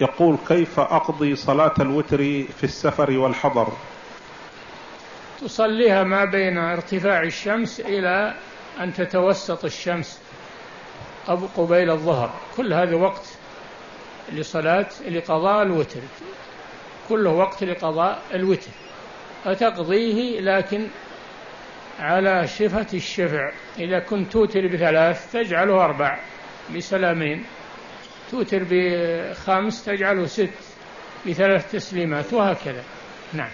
يقول كيف أقضي صلاة الوتر في السفر والحضر؟ تصليها ما بين ارتفاع الشمس إلى أن تتوسط الشمس أو قبيل الظهر. كل هذا وقت لصلاة لقضاء الوتر. كله وقت لقضاء الوتر. فتقضيه لكن على شفة الشفع. إذا كنت توتر بثلاث تجعله أربع بسلامين. توتر بخمس تجعله ست بثلاث تسليمات وهكذا. نعم.